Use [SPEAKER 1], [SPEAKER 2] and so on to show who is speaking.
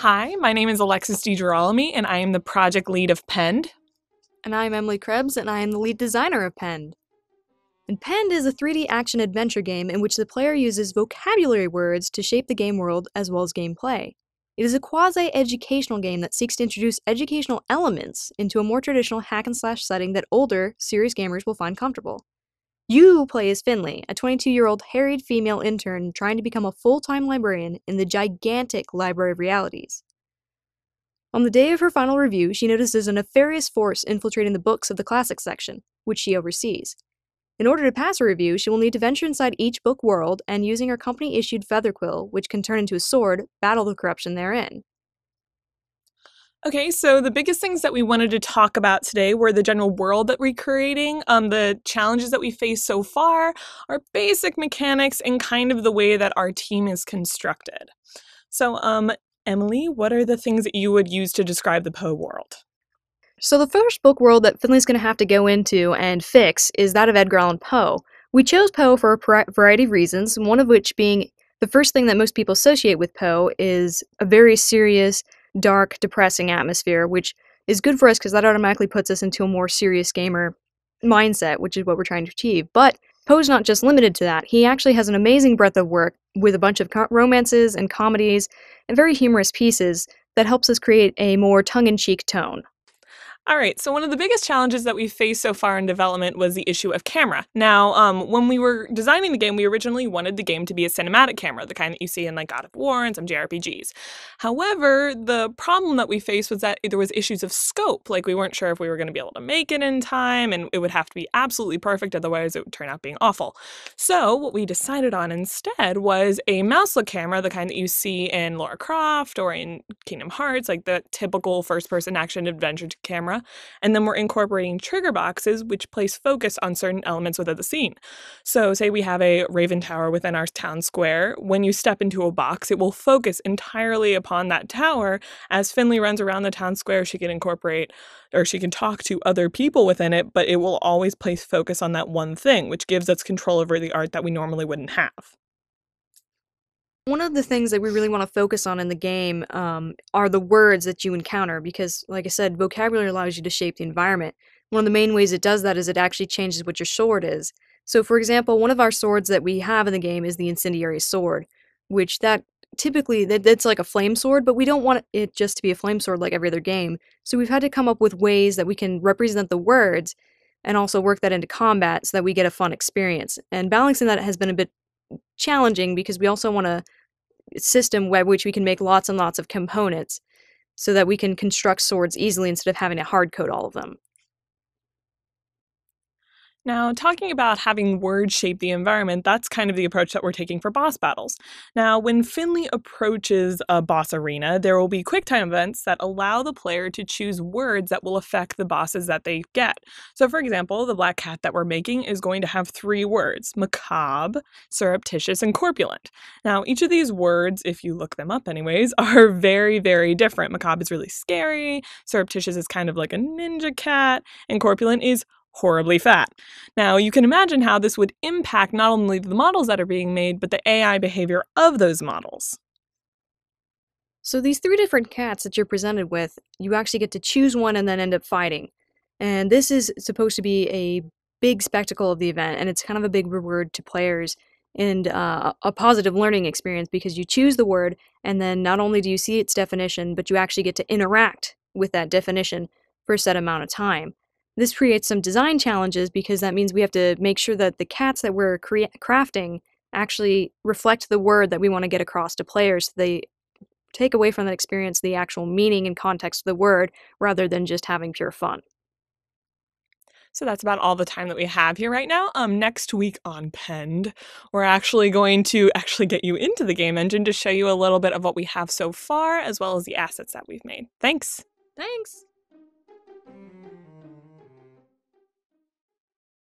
[SPEAKER 1] Hi, my name is Alexis DiGirolami, and I am the project lead of Penned.
[SPEAKER 2] And I'm Emily Krebs, and I am the lead designer of Penned. And Penned is a 3D action adventure game in which the player uses vocabulary words to shape the game world as well as gameplay. It is a quasi educational game that seeks to introduce educational elements into a more traditional hack and slash setting that older, serious gamers will find comfortable. You play as Finley, a 22 year old harried female intern trying to become a full time librarian in the gigantic Library of Realities. On the day of her final review, she notices a nefarious force infiltrating the books of the classics section, which she oversees. In order to pass her review, she will need to venture inside each book world and, using her company issued feather quill, which can turn into a sword, battle the corruption therein.
[SPEAKER 1] Okay, so the biggest things that we wanted to talk about today were the general world that we're creating, um, the challenges that we face so far, our basic mechanics, and kind of the way that our team is constructed. So, um, Emily, what are the things that you would use to describe the Poe world?
[SPEAKER 2] So, the first book world that Finley's going to have to go into and fix is that of Edgar Allan Poe. We chose Poe for a variety of reasons, one of which being the first thing that most people associate with Poe is a very serious dark, depressing atmosphere, which is good for us because that automatically puts us into a more serious gamer mindset, which is what we're trying to achieve. But Poe's not just limited to that. He actually has an amazing breadth of work with a bunch of co- romances and comedies and very humorous pieces that helps us create a more tongue in cheek tone.
[SPEAKER 1] All right, so one of the biggest challenges that we faced so far in development was the issue of camera. Now, um, when we were designing the game, we originally wanted the game to be a cinematic camera, the kind that you see in like God of War and some JRPGs. However, the problem that we faced was that there was issues of scope. Like we weren't sure if we were going to be able to make it in time, and it would have to be absolutely perfect, otherwise it would turn out being awful. So what we decided on instead was a mouseless camera, the kind that you see in Lara Croft or in Kingdom Hearts, like the typical first-person action adventure camera and then we're incorporating trigger boxes, which place focus on certain elements within the scene. So, say we have a Raven Tower within our town square. When you step into a box, it will focus entirely upon that tower. As Finley runs around the town square, she can incorporate or she can talk to other people within it, but it will always place focus on that one thing, which gives us control over the art that we normally wouldn't have.
[SPEAKER 2] One of the things that we really want to focus on in the game um, are the words that you encounter because, like I said, vocabulary allows you to shape the environment. One of the main ways it does that is it actually changes what your sword is. So, for example, one of our swords that we have in the game is the incendiary sword, which that typically that, that's like a flame sword, but we don't want it just to be a flame sword like every other game. So we've had to come up with ways that we can represent the words and also work that into combat so that we get a fun experience. And balancing that has been a bit challenging because we also want a system where which we can make lots and lots of components so that we can construct swords easily instead of having to hard code all of them.
[SPEAKER 1] Now, talking about having words shape the environment, that's kind of the approach that we're taking for boss battles. Now, when Finley approaches a boss arena, there will be QuickTime events that allow the player to choose words that will affect the bosses that they get. So, for example, the black cat that we're making is going to have three words macabre, surreptitious, and corpulent. Now, each of these words, if you look them up anyways, are very, very different. Macabre is really scary, surreptitious is kind of like a ninja cat, and corpulent is horribly fat. Now, you can imagine how this would impact not only the models that are being made, but the AI behavior of those models.
[SPEAKER 2] So, these three different cats that you're presented with, you actually get to choose one and then end up fighting. And this is supposed to be a big spectacle of the event, and it's kind of a big reward to players and uh, a positive learning experience because you choose the word, and then not only do you see its definition, but you actually get to interact with that definition for a set amount of time. This creates some design challenges because that means we have to make sure that the cats that we're crea- crafting actually reflect the word that we want to get across to players. So they take away from that experience the actual meaning and context of the word rather than just having pure fun.
[SPEAKER 1] So that's about all the time that we have here right now. Um, next week on Penned, we're actually going to actually get you into the game engine to show you a little bit of what we have so far, as well as the assets that we've made. Thanks.
[SPEAKER 2] Thanks.